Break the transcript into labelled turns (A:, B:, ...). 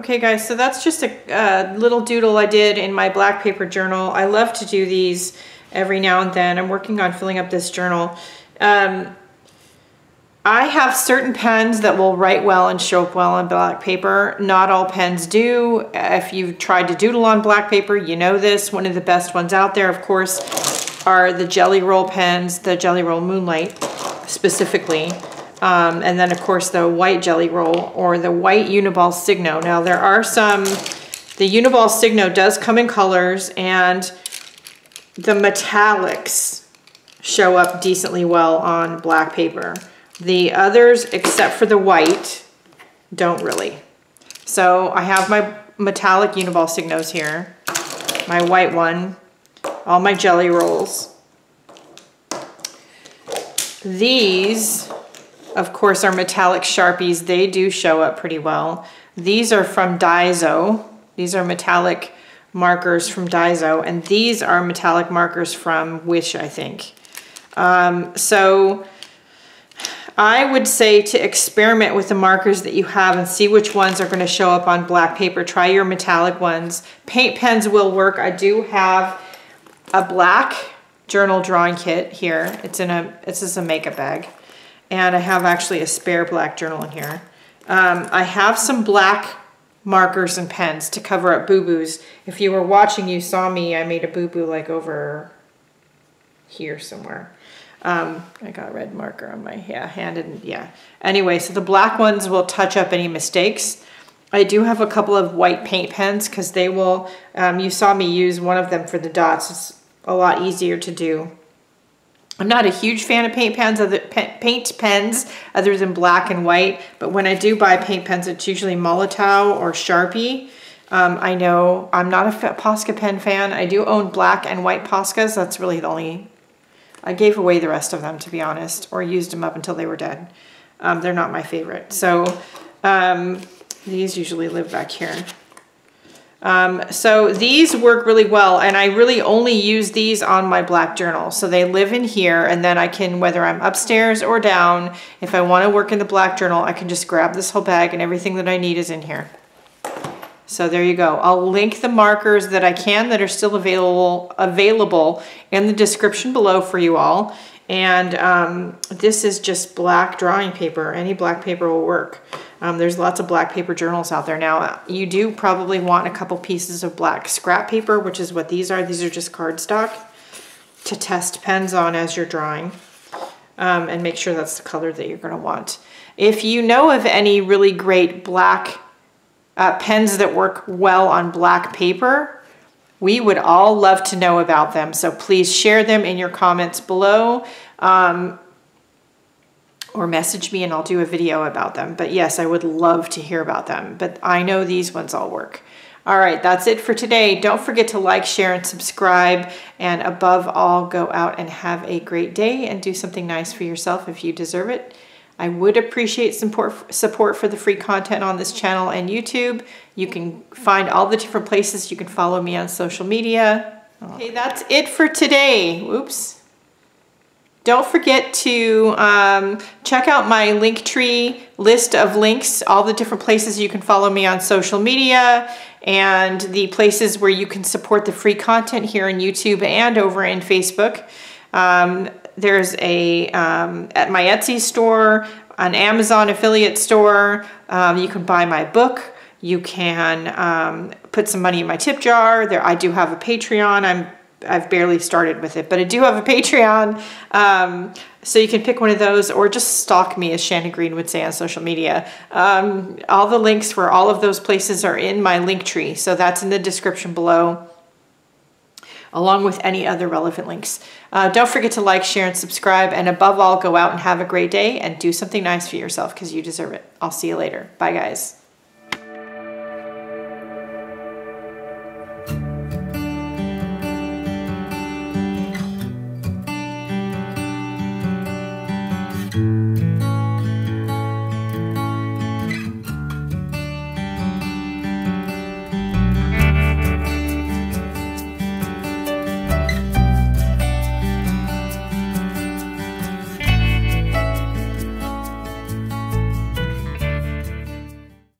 A: Okay guys, so that's just a, a little doodle I did in my black paper journal. I love to do these every now and then. I'm working on filling up this journal. Um, I have certain pens that will write well and show up well on black paper. Not all pens do. If you've tried to doodle on black paper, you know this. One of the best ones out there, of course, are the Jelly Roll pens, the Jelly Roll Moonlight specifically. Um, and then of course the white jelly Roll or the white Uniball Signo. Now there are some, the Uniball Signo does come in colors and the metallics show up decently well on black paper. The others, except for the white, don't really. So I have my metallic Uniball Signos here, my white one, all my jelly Rolls. These, of course, are metallic Sharpies. They do show up pretty well. These are from Daiso. These are metallic markers from Daiso, and these are metallic markers from Wish, I think. Um, so I would say to experiment with the markers that you have and see which ones are going to show up on black paper. Try your metallic ones. Paint pens will work. I do have a black journal drawing kit here. It's in a, this is a makeup bag. And I have actually a spare black journal in here. Um, I have some black markers and pens to cover up boo-boos. If you were watching, you saw me, I made a boo-boo like over here somewhere. Um, I got a red marker on my yeah, hand and yeah. Anyway, so the black ones will touch up any mistakes. I do have a couple of white paint pens because they will, um, you saw me use one of them for the dots. It's a lot easier to do. I'm not a huge fan of paint pens, other paint pens other than black and white, but when I do buy paint pens, it's usually Molotow or Sharpie. Um, I know I'm not a Posca pen fan. I do own black and white Poscas. That's really the only I gave away the rest of them, to be honest, or used them up until they were dead. Um, they're not my favorite. So um, these usually live back here. Um, so these work really well, and I really only use these on my black journal. So they live in here, and then I can, whether I'm upstairs or down, if I want to work in the black journal, I can just grab this whole bag, and everything that I need is in here. So there you go. I'll link the markers that I can that are still available available in the description below for you all. And um, this is just black drawing paper. Any black paper will work. Um, there's lots of black paper journals out there now. You do probably want a couple pieces of black scrap paper, which is what these are. These are just cardstock to test pens on as you're drawing um, and make sure that's the color that you're going to want. If you know of any really great black uh, pens that work well on black paper. We would all love to know about them. So please share them in your comments below um, or message me and I'll do a video about them. But yes, I would love to hear about them. But I know these ones all work. All right, that's it for today. Don't forget to like, share, and subscribe. And above all, go out and have a great day and do something nice for yourself if you deserve it. I would appreciate support, support for the free content on this channel and YouTube. You can find all the different places. You can follow me on social media. Okay, that's it for today. Oops. Don't forget to um, check out my Linktree list of links, all the different places you can follow me on social media and the places where you can support the free content here on YouTube and over in Facebook. Um, there's a, um, at my Etsy store, an Amazon affiliate store, um, you can buy my book. You can um, put some money in my tip jar. There, I do have a Patreon. I'm I've barely started with it, but I do have a Patreon. Um, so you can pick one of those or just stalk me, as Shannon Green would say on social media. Um, all the links for all of those places are in my link tree. So that's in the description below along with any other relevant links. Uh, don't forget to like, share, and subscribe. And above all, go out and have a great day and do something nice for yourself because you deserve it. I'll see you later. Bye, guys.